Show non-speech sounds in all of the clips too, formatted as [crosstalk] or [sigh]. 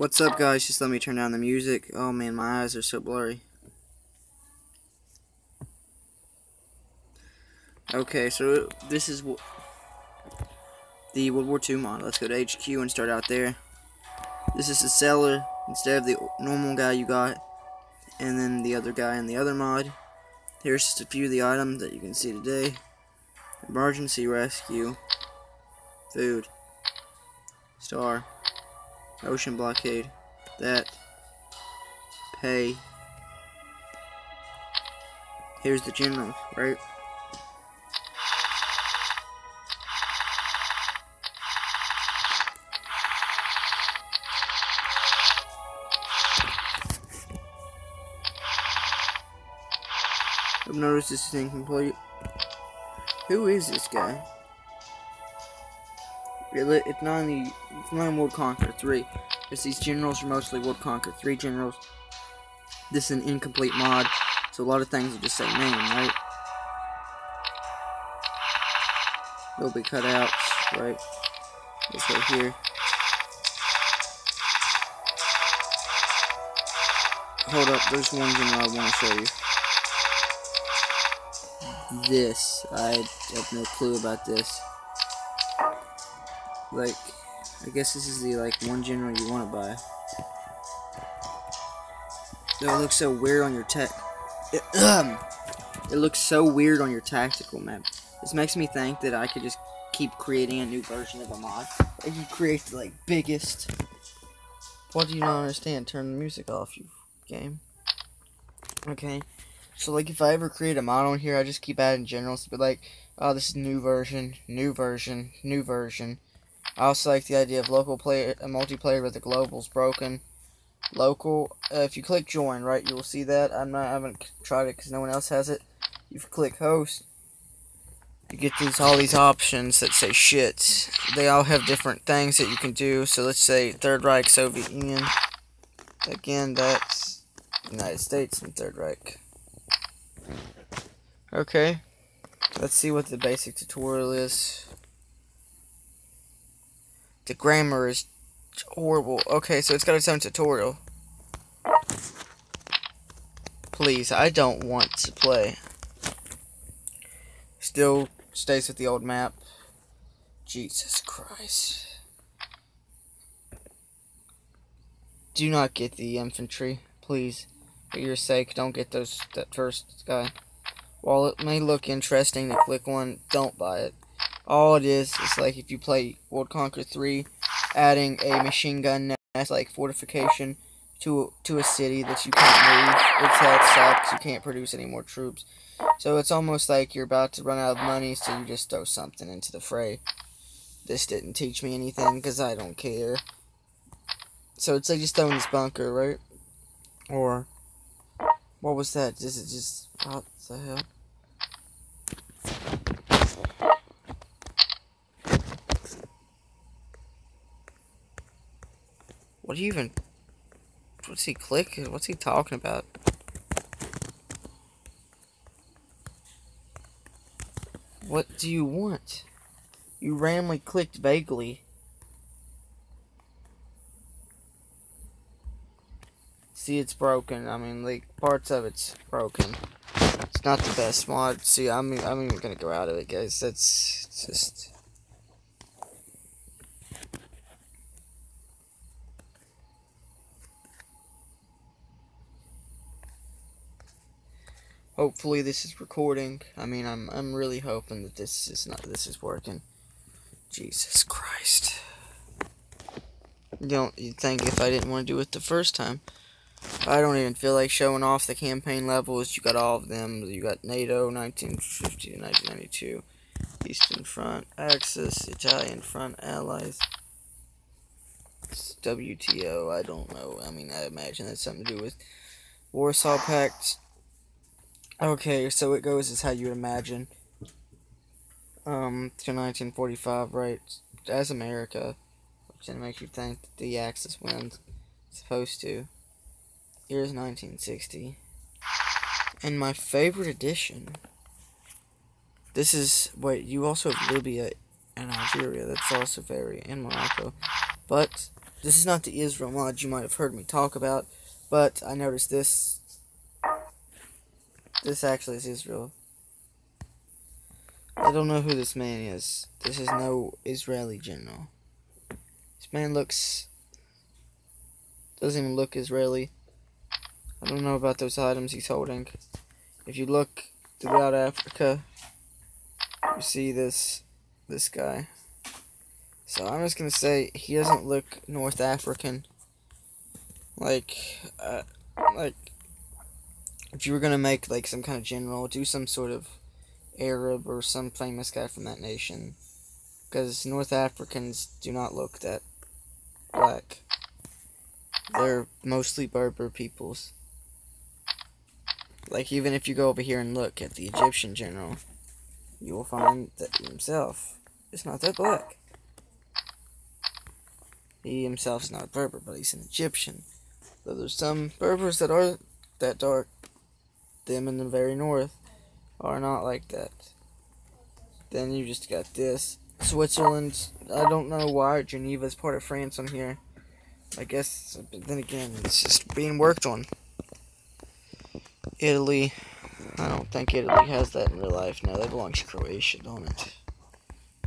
What's up, guys? Just let me turn down the music. Oh man, my eyes are so blurry. Okay, so this is the World War II mod. Let's go to HQ and start out there. This is the seller instead of the normal guy you got, and then the other guy in the other mod. Here's just a few of the items that you can see today. Emergency rescue, food, star, ocean blockade, that, pay. Here's the general, right? I've noticed this is incomplete. Who is this guy? Really, it's not the, it's not in World Conqueror 3. It's these generals are mostly World Conqueror 3 generals. This is an incomplete mod, so a lot of things will just say name, right? They'll be cut out, right? This right here. Hold up, there's one general I want to show you this. I have no clue about this. Like, I guess this is the, like, one general you want to buy. Though It looks so weird on your tech. It, [clears throat] it looks so weird on your tactical map. This makes me think that I could just keep creating a new version of a mod. Like, you create the, like, biggest... What do you not understand? Turn the music off, you game. Okay. So like if I ever create a mod on here, I just keep adding generals to be like, oh, this is new version, new version, new version. I also like the idea of local player, multiplayer with the global's broken. Local, uh, if you click join, right, you will see that. I'm not, I haven't tried it because no one else has it. You click host, you get these all these options that say shit. They all have different things that you can do. So let's say Third Reich, Soviet Union. Again, that's United States and Third Reich. Okay. Let's see what the basic tutorial is. The grammar is horrible. Okay, so it's got its own tutorial. Please, I don't want to play. Still stays with the old map. Jesus Christ. Do not get the infantry, please. For your sake, don't get those that first guy. While it may look interesting to click one, don't buy it. All it is is like if you play World Conqueror 3, adding a machine gun nest like fortification to to a city that you can't move. Its health sucks. You can't produce any more troops. So it's almost like you're about to run out of money, so you just throw something into the fray. This didn't teach me anything because I don't care. So it's like just throwing this bunker, right? Or what was that? that? Is it just what the hell? What do you even what's he clicking? What's he talking about? What do you want? You randomly clicked vaguely. See, it's broken. I mean, like, parts of it's broken. It's not the best mod. See, I'm, I'm even gonna go out of it, guys. That's just... Hopefully this is recording. I mean, I'm, I'm really hoping that this is not, this is working. Jesus Christ. You don't, you think if I didn't want to do it the first time. I don't even feel like showing off the campaign levels. You got all of them. You got NATO, 1950 to 1992. Eastern Front, Axis, Italian Front, Allies. WTO, I don't know. I mean, I imagine that's something to do with Warsaw Pact. Okay, so it goes as how you would imagine. Um, to 1945, right? As America, which then makes you think that the Axis wins. Supposed to. Here's 1960. And my favorite edition. This is, wait, you also have Libya and Algeria. That's also very, in Morocco. But, this is not the Israel mod you might have heard me talk about, but I noticed this. This actually is Israel. I don't know who this man is. This is no Israeli general. This man looks. Doesn't even look Israeli. I don't know about those items he's holding. If you look throughout Africa, you see this this guy. So I'm just gonna say he doesn't look North African. Like, uh, like if you were gonna make like some kind of general, do some sort of Arab or some famous guy from that nation, because North Africans do not look that black. They're mostly Berber peoples. Like even if you go over here and look at the Egyptian general, you will find that himself is not that black. He himself is not Berber, but he's an Egyptian. Though there's some Berbers that are that dark, them in the very north are not like that. Then you just got this. Switzerland, I don't know why Geneva is part of France on here. I guess, but then again, it's just being worked on. Italy, I don't think Italy has that in real life. No, that belongs to Croatia, don't it?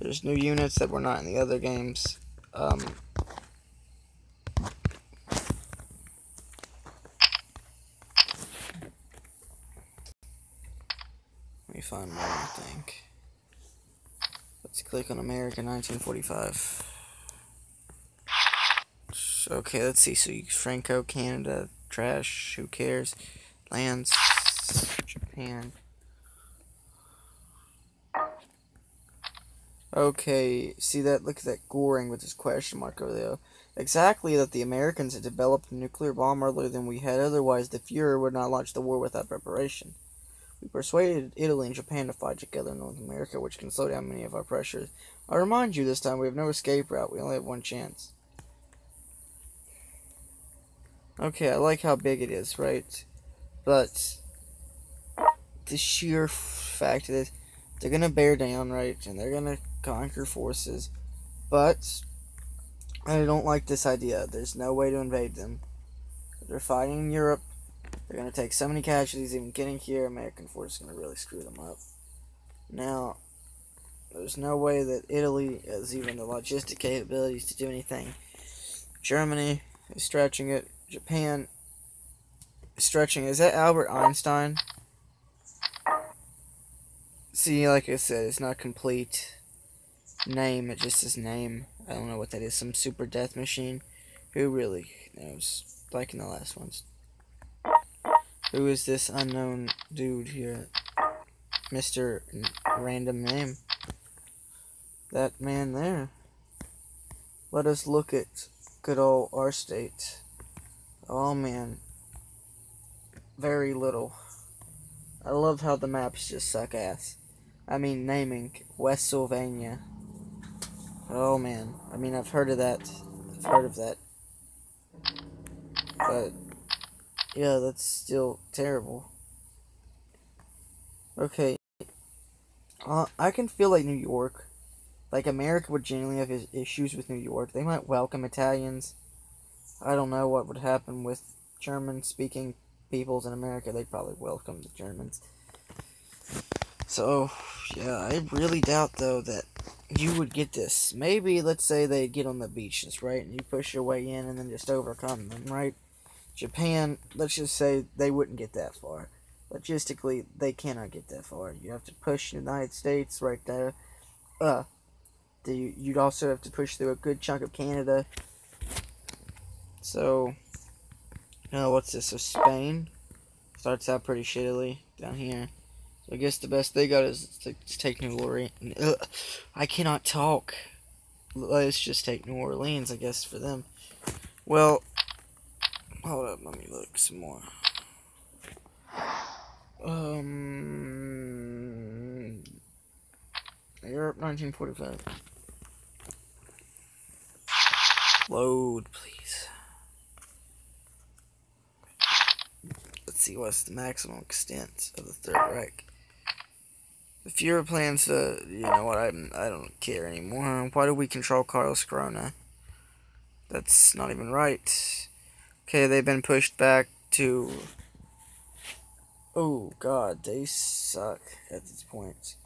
There's new units that were not in the other games. Um, one, I think. Let's click on America 1945. Okay, let's see. So, Franco, Canada, trash, who cares? Lands, Japan. Okay, see that? Look at that Goring with his question mark over there. Exactly that the Americans had developed a nuclear bomb earlier than we had, otherwise the Fuhrer would not launch the war without preparation. We persuaded Italy and Japan to fight together in North America, which can slow down many of our pressures. I remind you this time we have no escape route, we only have one chance. Okay, I like how big it is, right? But the sheer fact is they're gonna bear down, right? And they're gonna conquer forces. But I don't like this idea. There's no way to invade them. They're fighting in Europe. They're gonna take so many casualties even getting here. American force is gonna really screw them up. Now, there's no way that Italy has even the logistic capabilities to do anything. Germany is stretching it. Japan stretching. Is that Albert Einstein? See, like I said, it's not complete name. It just says name. I don't know what that is. Some super death machine. Who really knows? Like in the last ones. Who is this unknown dude here? Mr. Random Name. That man there. Let us look at good old our state. Oh man, very little. I love how the maps just suck ass. I mean, naming West Sylvania. Oh man, I mean, I've heard of that. I've heard of that. But, yeah, that's still terrible. Okay. Uh, I can feel like New York. Like, America would genuinely have issues with New York. They might welcome Italians. I don't know what would happen with German speaking peoples in America, they'd probably welcome the Germans. So, yeah, I really doubt, though, that you would get this. Maybe, let's say they get on the beaches, right? And you push your way in and then just overcome them, right? Japan, let's just say they wouldn't get that far. Logistically, they cannot get that far. You have to push the United States right there. Uh, the, you'd also have to push through a good chunk of Canada. So, uh, what's this? So Spain starts out pretty shittily down here. I guess the best they got is to, to take New Orleans. I cannot talk. Let's just take New Orleans, I guess, for them. Well, hold up, let me look some more. Um, Europe, 1945. Load, please. Let's see what's the maximum extent of the Third Reich. The Fuhrer plans to, you know what, I, I don't care anymore. Why do we control Carlos Corona? That's not even right. Okay, they've been pushed back to... Oh, God, they suck at this point.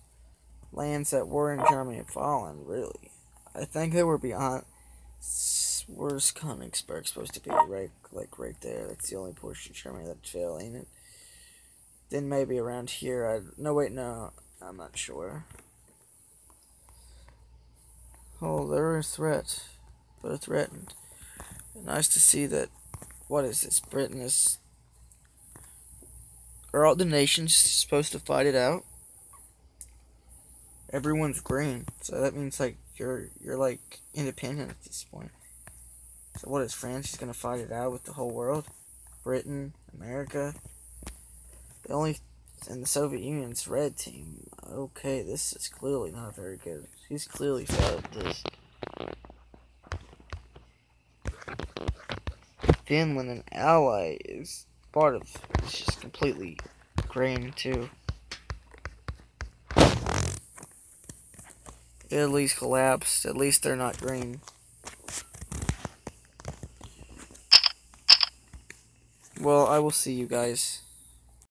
Lands that were in Germany have fallen, really. I think they were beyond... Where's Königsberg supposed to be? Right, like right there. That's the only portion of Germany that fell, ain't it? Then maybe around here. I no wait, no, I'm not sure. Oh, they're a threat. They're threatened. Nice to see that. What is this? Britain is. Are all the nations supposed to fight it out? Everyone's green, so that means like you're you're like independent at this point. So what is France is gonna fight it out with the whole world? Britain, America. The only and the Soviet Union's red team. Okay, this is clearly not very good. He's clearly failed this. Finland, an ally, is part of. It's just completely green too. At least collapsed. At least they're not green. Well, I will see you guys.